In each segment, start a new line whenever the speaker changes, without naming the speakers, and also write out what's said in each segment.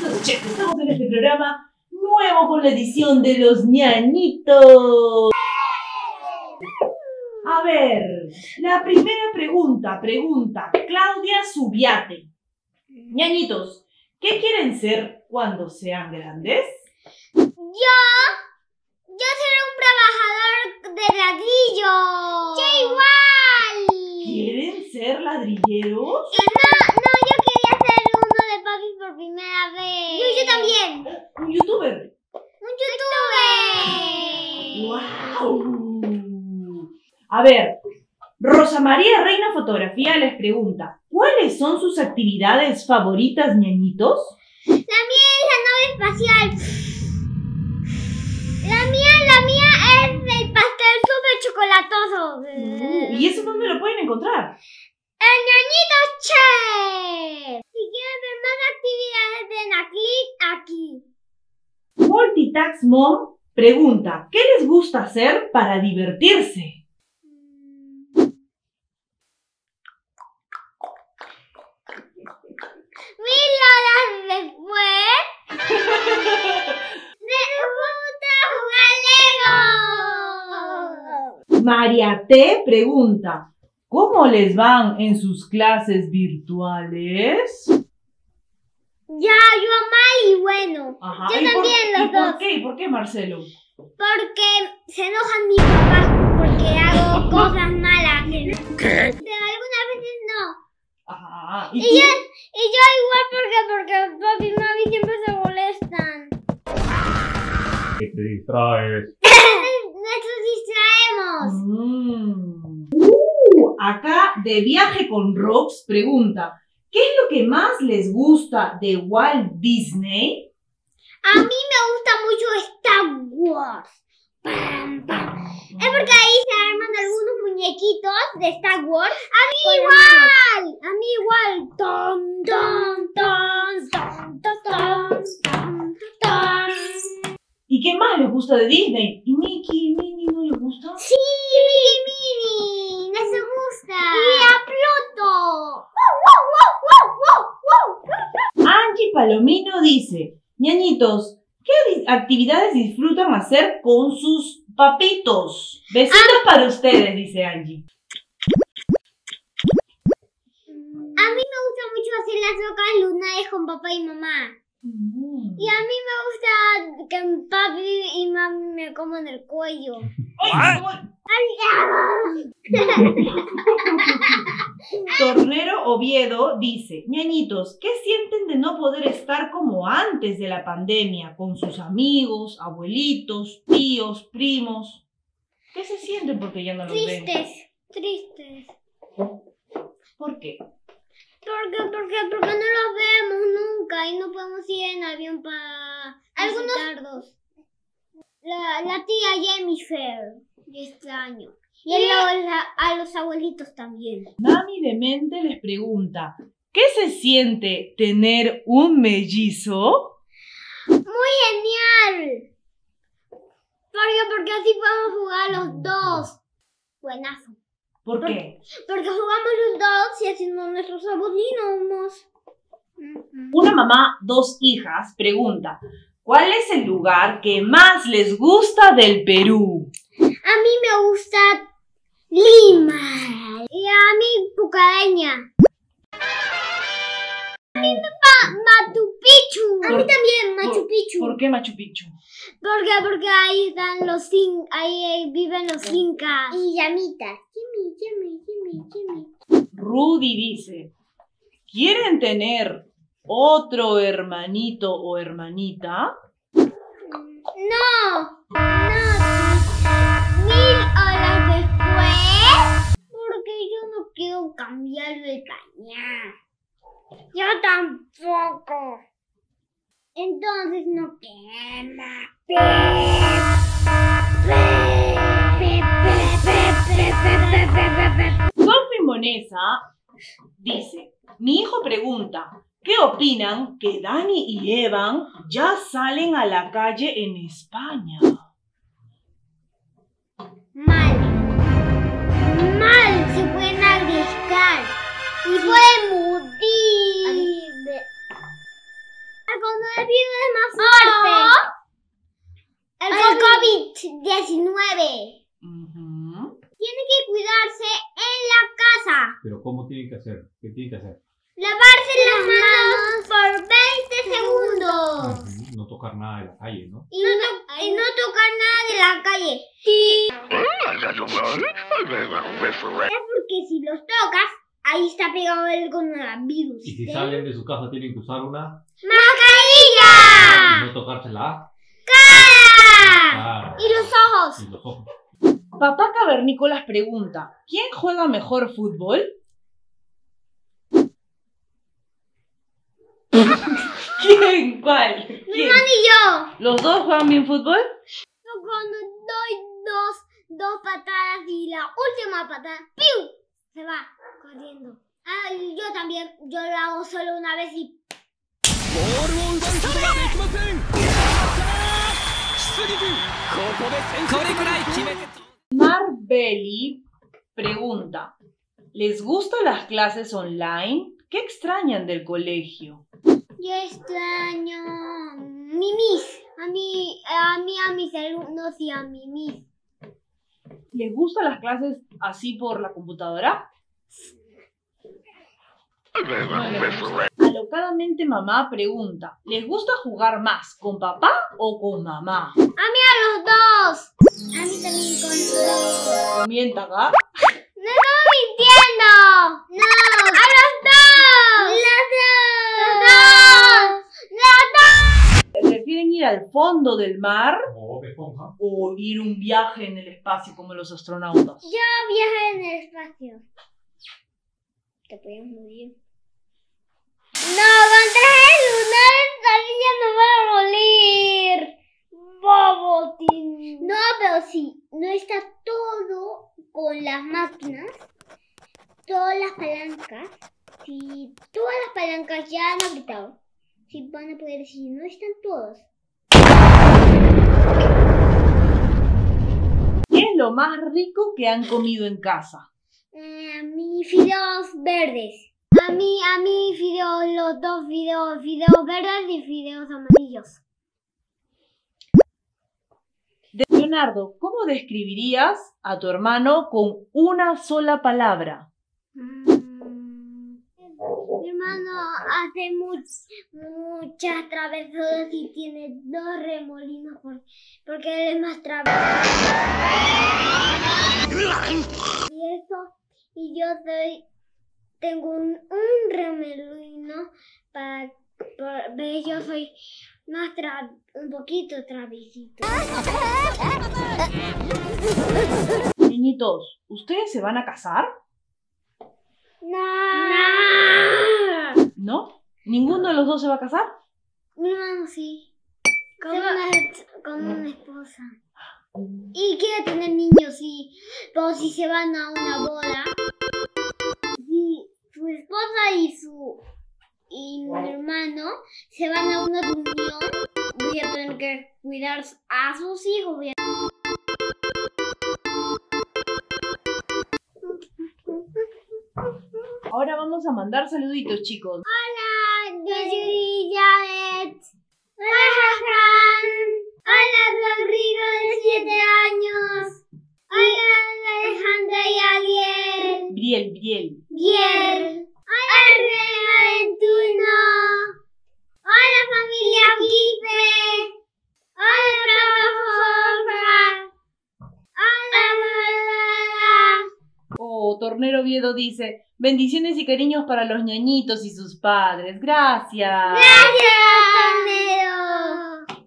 noches. Estamos en este programa nuevo con la edición de los ñañitos. A ver, la primera pregunta, pregunta Claudia Subiate. ñañitos, ¿qué quieren ser cuando sean grandes?
Yo, yo seré un trabajador de ladrillo. Yo igual.
¿Quieren ser ladrilleros?
No, no, yo quería ser uno de papi por primera vez. Yo, yo también.
¿Un youtuber?
Un youtuber.
¡Wow! A ver, Rosa María Reina Fotografía les pregunta, ¿cuáles son sus actividades favoritas, ñañitos?
La mía es la nave espacial. La mía, la mía es el pastel súper chocolatoso.
Uh, ¿Y eso dónde lo pueden encontrar?
El ñañito chef. Si quieren ver más actividades, den a clic aquí.
Multitax Mom pregunta, ¿qué les gusta hacer para divertirse?
Mil horas después. Me gusta jugar Lego.
María T pregunta, ¿cómo les van en sus clases virtuales?
Y bueno.
Ajá.
Yo
¿y por-
también,
¿y
los
por
dos.
qué? ¿Y por qué, Marcelo?
Porque se enojan mis papás porque hago cosas malas.
¿Qué?
Pero algunas veces no.
Ajá. ¿Y
Y
tú?
yo, y yo igual porque, porque papi y mami siempre se molestan.
Que te distraes.
Nosotros distraemos.
Mm. Uh, acá de viaje con Rox pregunta, ¿qué es lo que más les gusta de Walt Disney?
A mí me gusta mucho Star Wars. Pam, pam. Es porque ahí se arman algunos muñequitos de Star Wars. A mí igual. A mí igual. Tom, tom, tom, tom, tom, tom.
¿Y qué más les gusta de Disney? ¿Y Mickey y Minnie no les gusta?
Sí, Mini, Mini. No se gusta. Y a Pluto.
Angie Palomino dice, ñañitos, ¿qué actividades disfrutan hacer con sus papitos? Besitos para ustedes, dice Angie.
A mí me gusta mucho hacer las locas lunares con papá y mamá.
Mm.
Y a mí me gusta que papi y mami me coman el cuello.
Tornero Oviedo dice, ñañitos, ¿qué sienten de no poder estar como antes de la pandemia con sus amigos, abuelitos, tíos, primos? ¿Qué se sienten porque ya no los ven?
Tristes, tristes.
¿Por qué?
Porque, porque, porque no los vemos nunca y no podemos ir en avión para visitarlos. La, la tía Jennifer, y extraño. Y a los, a los abuelitos también.
Mami de mente les pregunta, ¿qué se siente tener un mellizo?
¡Muy genial! Porque, porque así podemos jugar los dos. Buenazo.
¿Por qué?
Porque jugamos los dos y haciendo nuestros abuelinos.
Una mamá, dos hijas, pregunta, ¿cuál es el lugar que más les gusta del Perú?
A mí me gusta Lima. Y a mí Pucareña. A mí me Machu Picchu. A mí
Por-
también Machu
por-
Picchu.
¿Por qué Machu Picchu?
Porque, porque ahí están los ahí viven los incas. Y llamitas. Jimmy, Jimmy, Jimmy.
Rudy dice, ¿quieren tener otro hermanito o hermanita?
No, no. Mil horas después. Porque yo no quiero cambiar el pañal. Yo tampoco. Entonces no quema.
Sophie Monesa dice, mi hijo pregunta, ¿qué opinan que Dani y Evan ya salen a la calle en España?
Mal. Mal. Se pueden arriesgar. Y pueden morir. A El coronavirus es más fuerte. El COVID-19.
Ujú.
Tiene que cuidarse en la casa.
Pero ¿cómo tiene que hacer? ¿Qué tiene que hacer?
Lavarse las manos por 20 segundos.
Ujú, No tocar nada de la calle, ¿no?
Y no, y no tocar nada de la calle. Es porque si los tocas, ahí está pegado el coronavirus.
Y si
¿sí?
salen de su casa tienen que usar una
¡Mascarilla!
y no tocarse la
¡Cara!
cara
Y los ojos.
y los ojos.
Papá Cavernícolas pregunta, ¿quién juega mejor fútbol? ¿Quién? ¿Cuál?
Mi hermano y yo.
¿Los dos juegan bien fútbol?
Cuando doy dos, dos patadas y la última patada, ¡piu! Se va corriendo. Ah, yo también. Yo lo hago solo una vez y
ボ
Belly pregunta, ¿les gustan las clases online? ¿Qué extrañan del colegio?
Yo extraño mi mis, a mí, a mí, a mis alumnos y a mi mis.
¿Les gustan las clases así por la computadora? Alocadamente mamá pregunta, ¿les gusta jugar más con papá o con mamá?
A mí a los dos. A mí también con los
No mienta acá.
¡No estamos mintiendo! ¡No! ¡A los dos! ¡Los dos! ¡Los dos!
¿Prefieren ir al fondo del mar
Como Bob Esponja.
o ir un viaje en el espacio como los astronautas?
Yo viajo en el espacio. Te puedes morir. No, contra el lunar esta niña no va a morir. No, pero sí, no está todo con las máquinas, todas las palancas. Si todas las palancas ya han quitado, si van a poder decir, no están todos.
¿Qué es lo más rico que han comido en casa?
Eh, a mí fideos verdes. A mí, a mí fideos, los dos fideos, fideos verdes y fideos amarillos.
Leonardo, ¿cómo describirías a tu hermano con una sola palabra?
Mm, Mi hermano hace much- muchas travesuras y tiene dos remolinos por- porque él es más traveso. Y eso, y yo soy, tengo un, un remolino para, ve, yo soy más tra- un poquito travesito.
Niñitos, ¿ustedes se van a casar?
No.
¿No? ¿Ninguno de los dos se va a casar?
Mi hermano sí. Con, una, con una esposa. Y quiere tener niños, sí. Pero si se van a una boda, se van a una reunión, voy a tener que cuidar a sus hijos. voy a-
Ahora vamos a mandar saluditos, chicos.
Hola, yo soy
Tornero Viedo dice, bendiciones y cariños para los ñañitos y sus padres. Gracias.
Gracias, torneo.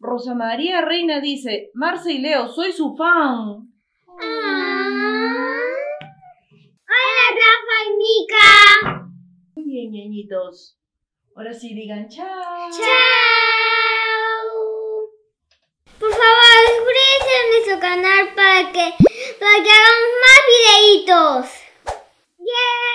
Rosa María Reina dice, Marce y Leo, soy su fan.
Ah. Hola, Rafa y Mika.
Muy bien, ñañitos. Ahora sí digan chao.
Chao. Por favor, suscríbanse a nuestro canal para que, para que hagamos más videitos. ¡Yeah!